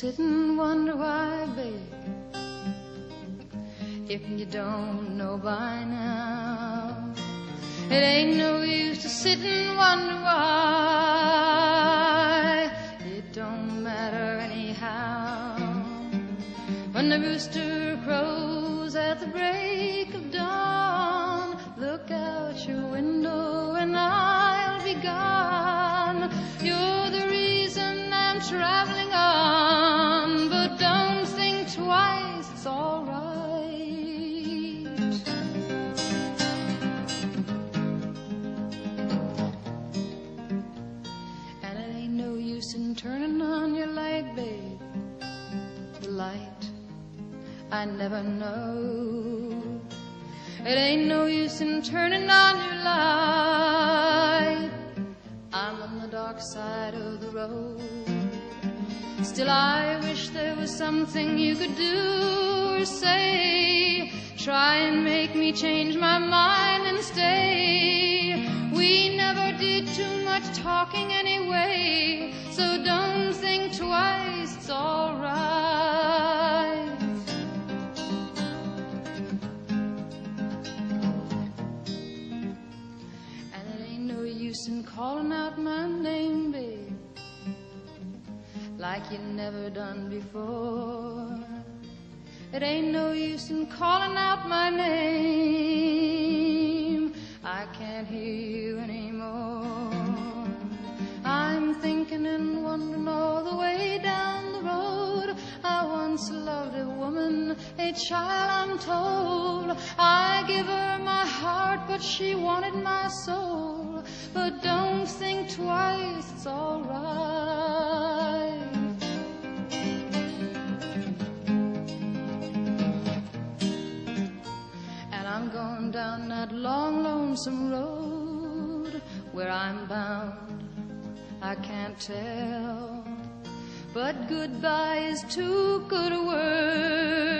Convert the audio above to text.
sit and wonder why, babe? If you don't know by now, it ain't no use to sit and wonder why. It don't matter anyhow. When the rooster crows at the break of dawn, look out your window and I'll be gone. You're the reason I'm traveling on, I never know. It ain't no use in turning on your light. I'm on the dark side of the road. Still, I wish there was something you could do or say. Try and make me change my mind and stay. We never did too much talking anyway, so calling out my name, babe, like you never done before. It ain't no use in calling out my name. I can't hear you anymore. I'm thinking and wondering all the way down the road. I once loved a woman, a child, I'm told. I give her my heart, but she wanted my soul. But don't think twice, it's alright. And I'm going down that long, lonesome road where I'm bound. I can't tell. But goodbye is too good a word.